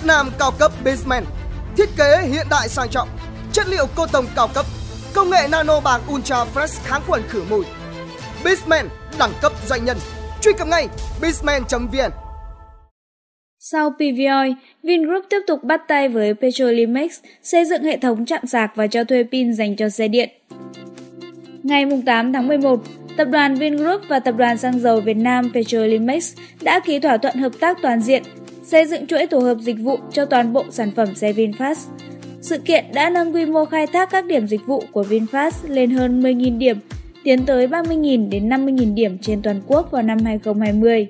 Chất nam cao cấp Basement, thiết kế hiện đại sang trọng, chất liệu cô tông cao cấp, công nghệ nano bạc Ultra Fresh kháng khuẩn khử mùi. Basement đẳng cấp doanh nhân. Truy cập ngay basement.vn. Sau PVOI, Vingroup tiếp tục bắt tay với Petrolimex xây dựng hệ thống chạm sạc và cho thuê pin dành cho xe điện. Ngày 8 tháng 11, Tập đoàn Vingroup và Tập đoàn Xăng dầu Việt Nam Petrolimex đã ký thỏa thuận hợp tác toàn diện xây dựng chuỗi tổ hợp dịch vụ cho toàn bộ sản phẩm xe VinFast. Sự kiện đã nâng quy mô khai thác các điểm dịch vụ của VinFast lên hơn 10.000 điểm, tiến tới 30.000 đến 50.000 điểm trên toàn quốc vào năm 2020.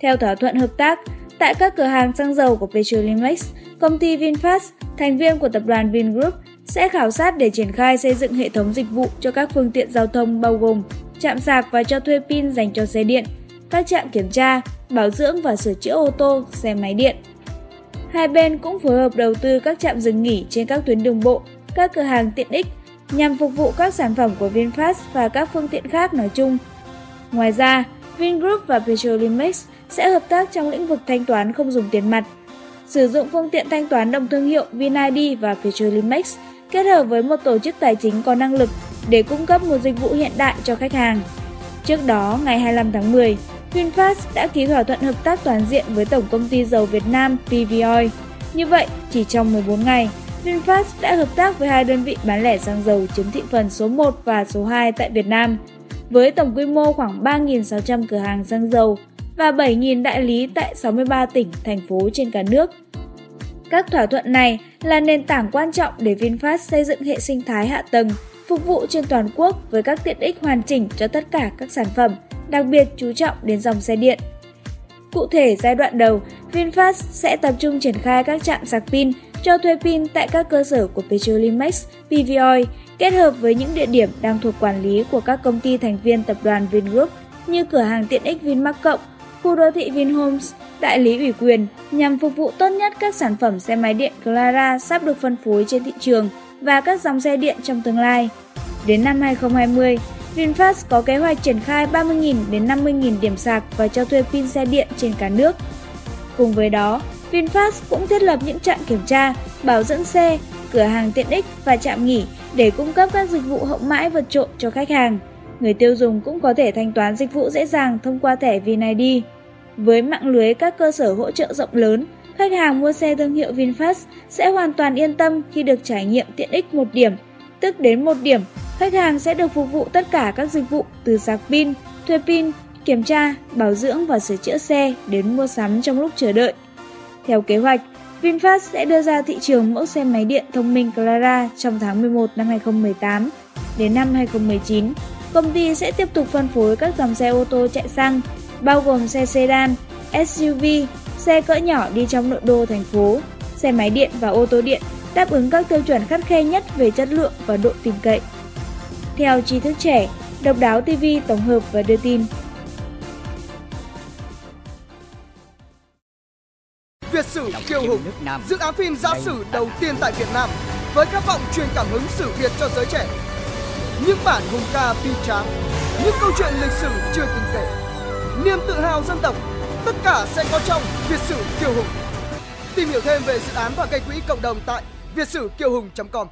Theo thỏa thuận hợp tác, tại các cửa hàng xăng dầu của Petrolimex, công ty VinFast, thành viên của tập đoàn Vingroup, sẽ khảo sát để triển khai xây dựng hệ thống dịch vụ cho các phương tiện giao thông bao gồm trạm sạc và cho thuê pin dành cho xe điện, các trạm kiểm tra, bảo dưỡng và sửa chữa ô tô, xe máy điện. Hai bên cũng phối hợp đầu tư các trạm dừng nghỉ trên các tuyến đường bộ, các cửa hàng tiện ích nhằm phục vụ các sản phẩm của VinFast và các phương tiện khác nói chung. Ngoài ra, Vingroup và Petrolimex sẽ hợp tác trong lĩnh vực thanh toán không dùng tiền mặt, sử dụng phương tiện thanh toán đồng thương hiệu VinID và Petrolimex kết hợp với một tổ chức tài chính có năng lực để cung cấp một dịch vụ hiện đại cho khách hàng. Trước đó, ngày 25 tháng 10, VinFast đã ký thỏa thuận hợp tác toàn diện với Tổng công ty dầu Việt Nam PVOI. Như vậy, chỉ trong 14 ngày, VinFast đã hợp tác với hai đơn vị bán lẻ xăng dầu chiếm thị phần số 1 và số 2 tại Việt Nam, với tổng quy mô khoảng 3.600 cửa hàng xăng dầu và 7.000 đại lý tại 63 tỉnh, thành phố trên cả nước. Các thỏa thuận này là nền tảng quan trọng để VinFast xây dựng hệ sinh thái hạ tầng phục vụ trên toàn quốc với các tiện ích hoàn chỉnh cho tất cả các sản phẩm, đặc biệt chú trọng đến dòng xe điện. Cụ thể, giai đoạn đầu, VinFast sẽ tập trung triển khai các trạm sạc pin cho thuê pin tại các cơ sở của Petrolimex, PVOI, kết hợp với những địa điểm đang thuộc quản lý của các công ty thành viên tập đoàn Vingroup như cửa hàng tiện ích Vinmark Cộng, khu đô thị Vinhomes, đại lý ủy quyền nhằm phục vụ tốt nhất các sản phẩm xe máy điện Clara sắp được phân phối trên thị trường và các dòng xe điện trong tương lai. Đến năm 2020, VinFast có kế hoạch triển khai 30.000 đến 50.000 điểm sạc và cho thuê pin xe điện trên cả nước. Cùng với đó, VinFast cũng thiết lập những trạm kiểm tra, bảo dưỡng xe, cửa hàng tiện ích và trạm nghỉ để cung cấp các dịch vụ hậu mãi vượt trội cho khách hàng. Người tiêu dùng cũng có thể thanh toán dịch vụ dễ dàng thông qua thẻ VinID. Với mạng lưới các cơ sở hỗ trợ rộng lớn, khách hàng mua xe thương hiệu VinFast sẽ hoàn toàn yên tâm khi được trải nghiệm tiện ích một điểm, tức đến một điểm, khách hàng sẽ được phục vụ tất cả các dịch vụ từ sạc pin, thuê pin, kiểm tra, bảo dưỡng và sửa chữa xe đến mua sắm trong lúc chờ đợi. Theo kế hoạch, VinFast sẽ đưa ra thị trường mẫu xe máy điện thông minh Clara trong tháng 11 năm 2018. Đến năm 2019, công ty sẽ tiếp tục phân phối các dòng xe ô tô chạy xăng, bao gồm xe sedan, SUV, xe cỡ nhỏ đi trong nội đô thành phố, xe máy điện và ô tô điện đáp ứng các tiêu chuẩn khắt khe nhất về chất lượng và độ tin cậy. Theo tri thức trẻ, Độc đáo TV tổng hợp và đưa tin. Việt sử kiêu hùng, dự án phim gia sử đầu tiên tại Việt Nam với khát vọng truyền cảm hứng sử Việt cho giới trẻ. Những bản hùng ca bi tráng, những câu chuyện lịch sử chưa từng kể, niềm tự hào dân tộc Tất cả sẽ có trong Việt sử kiều hùng. Tìm hiểu thêm về dự án và gây quỹ cộng đồng tại vietsửkiều hùng.com.